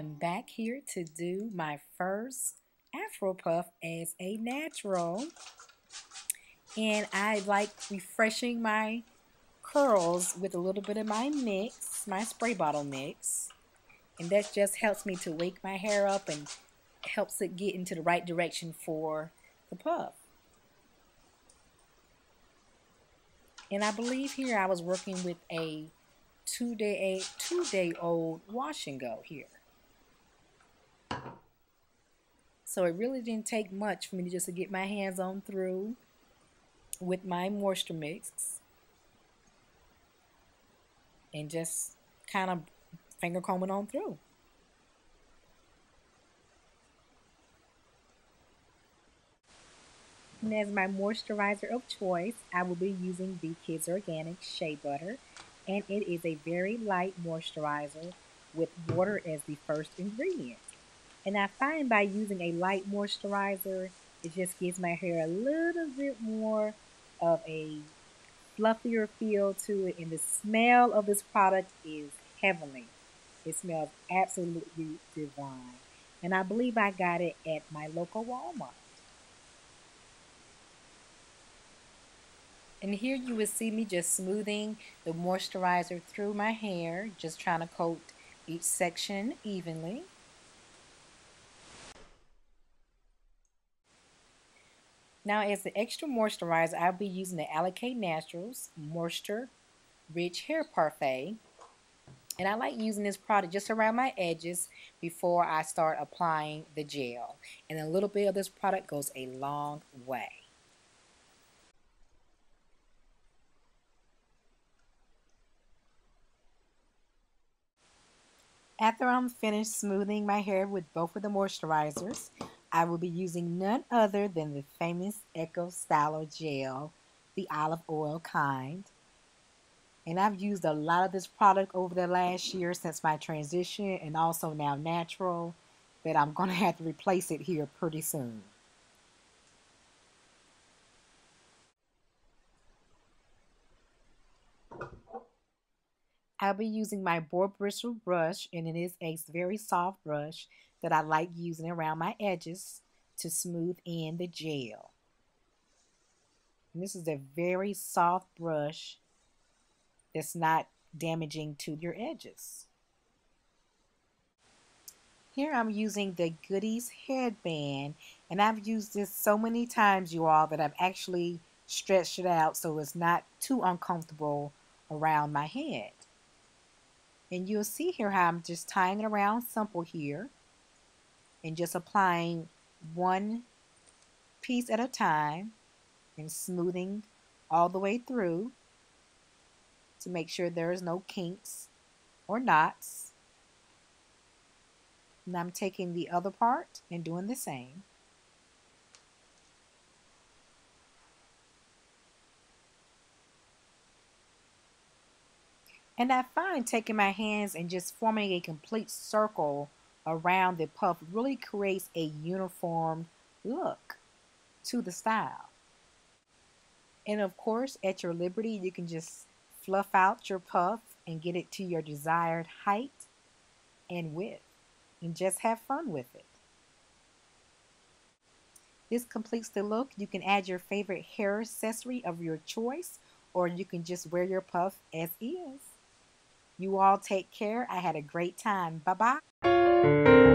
am back here to do my first Afro Puff as a natural. And I like refreshing my curls with a little bit of my mix, my spray bottle mix. And that just helps me to wake my hair up and helps it get into the right direction for the puff. And I believe here I was working with a two day two day old wash and go here. So it really didn't take much for me to just to get my hands on through with my moisture mix and just kind of finger combing on through. And as my moisturizer of choice, I will be using the Kids Organic Shea Butter. And it is a very light moisturizer with water as the first ingredient. And I find by using a light moisturizer, it just gives my hair a little bit more of a fluffier feel to it. And the smell of this product is heavenly. It smells absolutely divine. And I believe I got it at my local Walmart. And here you will see me just smoothing the moisturizer through my hair, just trying to coat each section evenly. Now as the extra moisturizer, I'll be using the Alikay Naturals Moisture Rich Hair Parfait. And I like using this product just around my edges before I start applying the gel. And a little bit of this product goes a long way. After I'm finished smoothing my hair with both of the moisturizers, I will be using none other than the famous Eco Styler Gel, the olive oil kind. And I've used a lot of this product over the last year since my transition and also now natural that I'm going to have to replace it here pretty soon. I'll be using my boar bristle brush and it is a very soft brush that I like using around my edges to smooth in the gel. And this is a very soft brush that's not damaging to your edges. Here I'm using the Goodies headband and I've used this so many times you all that I've actually stretched it out so it's not too uncomfortable around my head. And you'll see here how I'm just tying it around simple here and just applying one piece at a time and smoothing all the way through to make sure there is no kinks or knots. And I'm taking the other part and doing the same. And I find taking my hands and just forming a complete circle around the puff really creates a uniform look to the style. And of course, at your liberty, you can just fluff out your puff and get it to your desired height and width and just have fun with it. This completes the look. You can add your favorite hair accessory of your choice or you can just wear your puff as is. You all take care. I had a great time. Bye bye.